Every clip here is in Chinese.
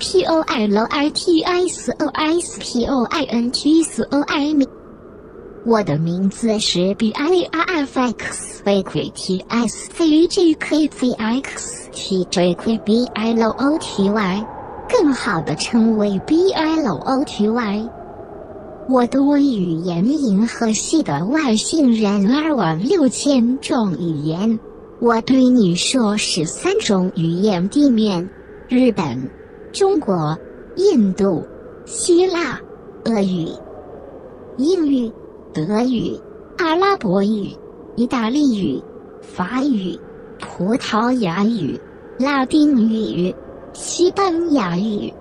民营的 P O L I T I S O S P O I N T S O I M。我的名字是 B I R F X V K T S C G K Z X T J K B I L O T Y，更好的称为 B I L O T Y。我多语言银河系的外星人二万六千种语言。我对你说十三种语言：地面、日本、中国、印度、希腊、俄语、英语、德语、阿拉伯语、意大利语、法语、葡萄牙语、拉丁语、西班牙语。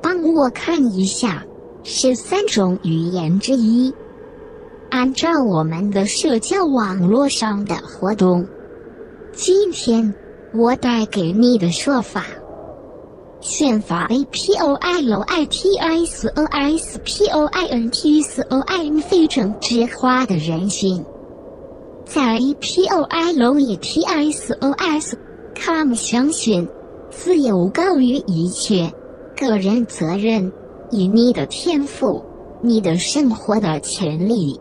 帮我看一下。是三种语言之一。按照我们的社交网络上的活动，今天我带给你的说法：宪法 A P O I L I T I S O S P O I N T S O M 非政治化的人性，在 A P O I L I T I S O S. com 相信自由高于一切，个人责任。以你的天赋，你的生活的潜力，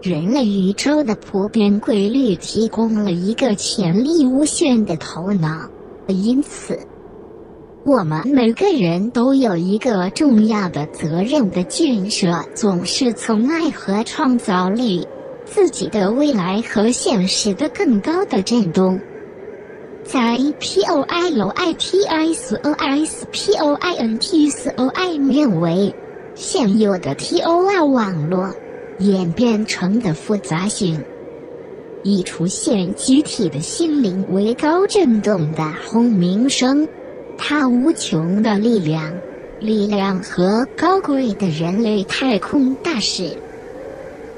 人类宇宙的普遍规律提供了一个潜力无限的头脑。因此，我们每个人都有一个重要的责任的建设，总是从爱和创造力、自己的未来和现实的更高的震动。在 P O I L I T I S O S P O I N T S O M 认为，现有的 T O R 网络演变成的复杂性，已出现集体的心灵为高振动的轰鸣声，它无穷的力量、力量和高贵的人类太空大使。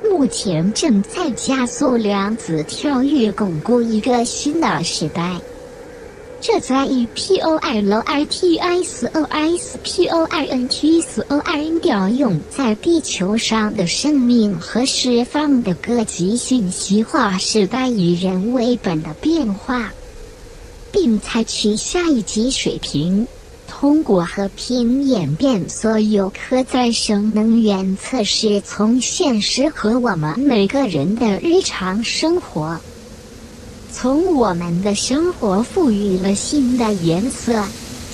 目前正在加速量子跳跃，巩固一个新的时代。这在 E P O L I T I S O S P O I N T S O I N 调用在地球上的生命和释放的各级信息化时代以人为本的变化，并采取下一级水平，通过和平演变所有可再生能源测试，从现实和我们每个人的日常生活。从我们的生活赋予了新的颜色、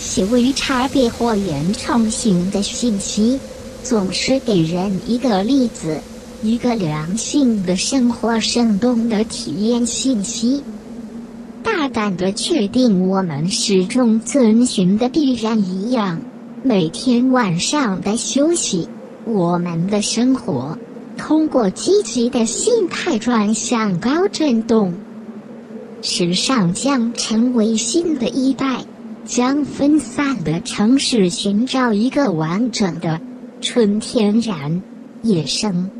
细微差别或原创性的信息，总是给人一个例子，一个良性的生活生动的体验信息。大胆的确定我们始终遵循的必然一样：每天晚上的休息，我们的生活通过积极的心态转向高振动。时尚将成为新的一代，将分散的城市寻找一个完整的、纯天然、野生、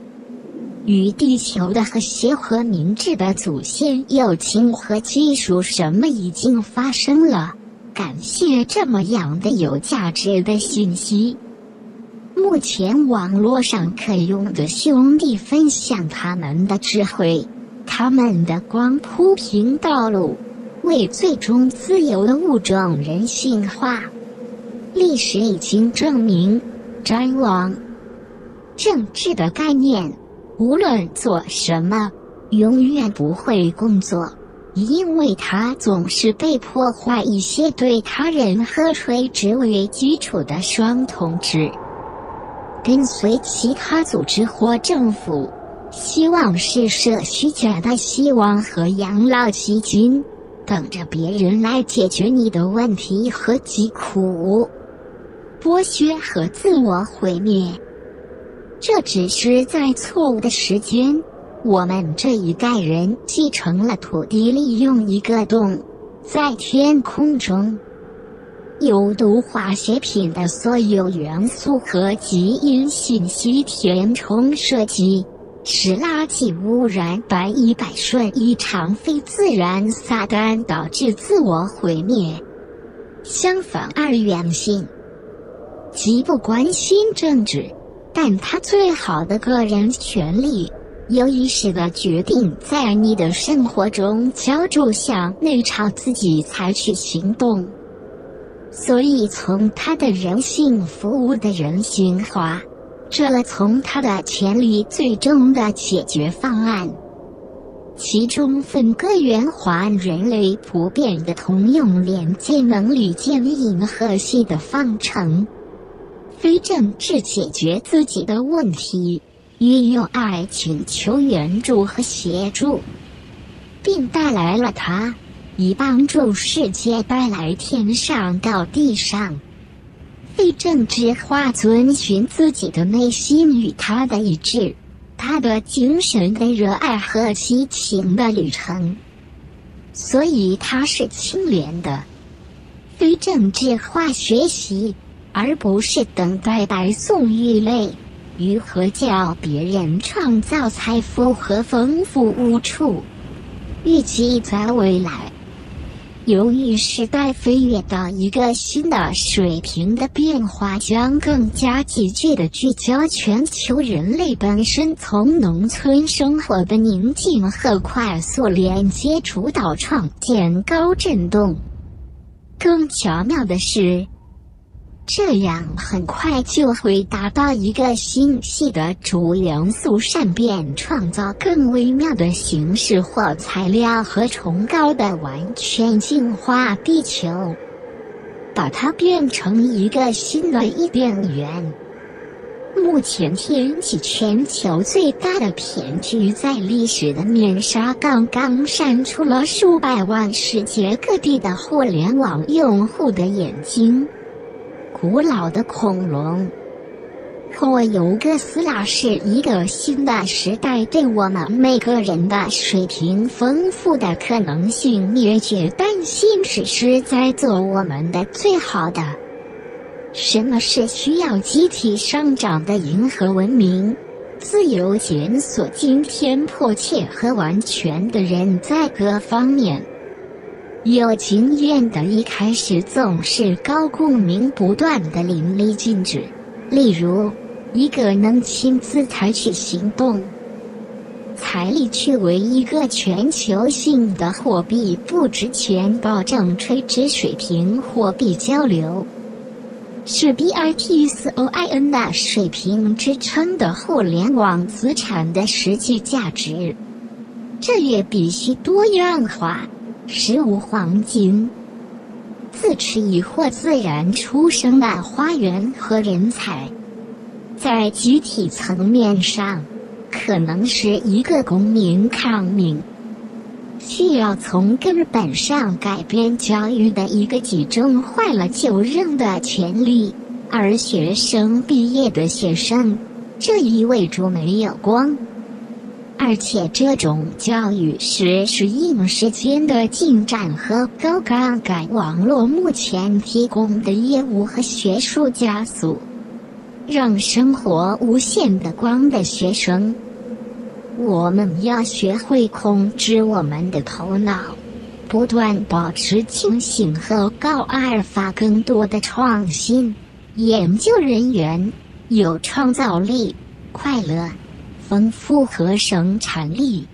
与地球的和谐和明智的祖先友情和技术。什么已经发生了？感谢这么样的有价值的信息。目前网络上可用的兄弟分享他们的智慧。他们的光铺平道路，为最终自由的物种人性化。历史已经证明，瞻望政治的概念，无论做什么，永远不会工作，因为它总是被破坏一些对他人和垂直为基础的双统治。跟随其他组织或政府。希望是设虚假的希望和养老基金，等着别人来解决你的问题和疾苦，剥削和自我毁灭。这只是在错误的时间，我们这一代人继承了土地利用一个洞，在天空中有毒化学品的所有元素和基因信息填充设计。使垃圾污染，百依百顺，一场非自然撒旦导致自我毁灭。相反，二元性极不关心政治，但他最好的个人权利，有意识的决定在你的生活中浇筑向内朝自己采取行动。所以从他的人性服务的人性化，这了从他的权力最终的解决方案，其中分割圆环人类普遍的通用连接能力建立银河系的方程，非政治解决自己的问题，运用爱请求援助和协助，并带来了他。以帮助世界带来天上到地上，非政治化遵循自己的内心与他的意志，他的精神的热爱和激情的旅程。所以他是清廉的，非政治化学习，而不是等待白送玉泪，如何叫别人创造财富和丰富无处。预计在未来。由于时代飞跃到一个新的水平的变化，将更加急剧的聚焦全球人类本身从农村生活的宁静和快速连接主导创建高振动。更巧妙的是。这样很快就会达到一个星系的主元素善变，创造更微妙的形式或材料和崇高的完全净化地球，把它变成一个新的伊甸园。目前天气全球最大的骗局，在历史的面纱刚刚闪出了数百万世界各地的互联网用户的眼睛。古老的恐龙，或尤哥斯拉是一个新的时代，对我们每个人的水平丰富的可能性灭绝担心，只是在做我们的最好的。什么是需要集体上涨的银河文明？自由检索今天迫切和完全的人在各方面。有经验的一开始总是高共鸣，不断的淋漓尽致。例如，一个能亲自采取行动，财力去为一个全球性的货币不值钱保证垂直水平货币交流，是 Bitcoin 的水平支撑的互联网资产的实际价值。这也必须多样化。十无黄金，自持或自然出生的花园和人才，在集体层面上，可能是一个公民抗命，需要从根本上改变教育的一个集中坏了就扔的权利。而学生毕业的学生，这意味着没有光。而且，这种教育是适应时间的进展和高杠杆网络目前提供的业务和学术加速，让生活无限的光的学生。我们要学会控制我们的头脑，不断保持清醒和高阿尔法，更多的创新。研究人员有创造力，快乐。丰富和生产力，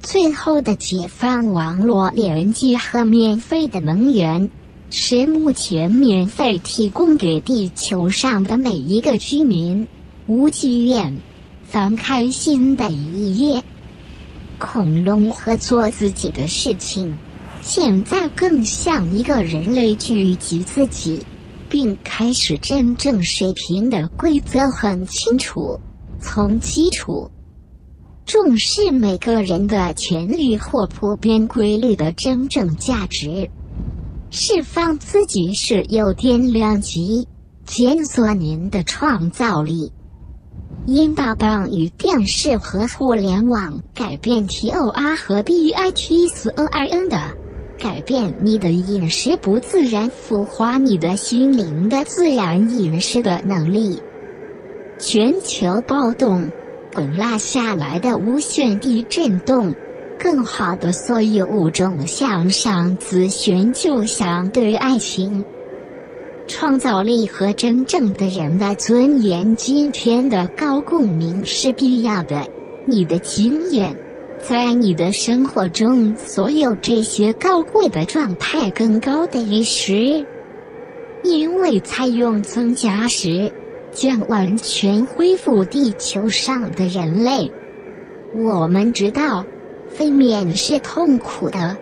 最后的解放网络连接和免费的能源，是目前免费提供给地球上的每一个居民。无剧院，翻开新的一页。恐龙和做自己的事情，现在更像一个人类聚集自己，并开始真正水平的规则很清楚。从基础重视每个人的权利或普遍规律的真正价值，释放自己是有电量级，检索您的创造力，引导棒与电视和互联网改变 T O R 和 B I T S O I N 的改变你的饮食不自然，孵化你的心灵的自然饮食的能力。全球暴动，滚落下来的无限地震动，更好的所有物种向上自寻就像对爱情、创造力和真正的人的尊严。今天的高共鸣是必要的。你的经验，在你的生活中，所有这些高贵的状态，更高的意识。因为采用增加时，将完全恢复地球上的人类。我们知道，分娩是痛苦的，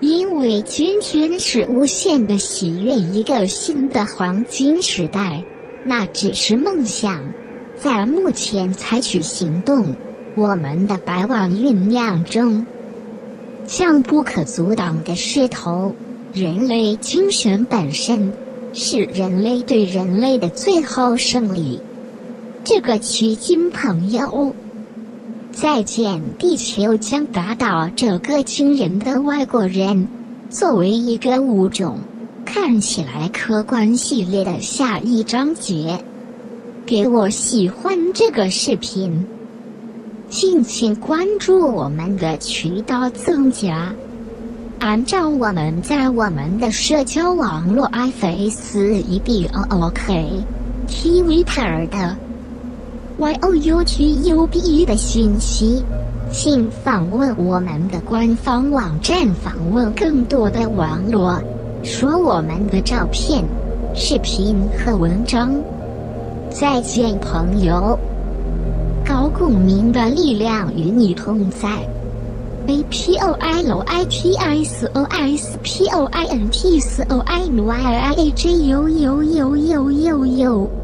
因为今天是无限的喜悦，一个新的黄金时代。那只是梦想，在目前采取行动，我们的百万酝酿中，像不可阻挡的势头。人类精神本身，是人类对人类的最后胜利。这个取经朋友，再见！地球将打倒这个惊人的外国人。作为一个物种，看起来客观系列的下一章节。给我喜欢这个视频，敬请关注我们的渠道增加。按照我们在我们的社交网络 iFace、e b o k Twitter 的 Y O U T U B 的信息，请访问我们的官方网站，访问更多的网络，说我们的照片、视频和文章。再见，朋友！高共鸣的力量与你同在。A P O I L I T I S O S P O I N T S O I N Y I A J U U U U U U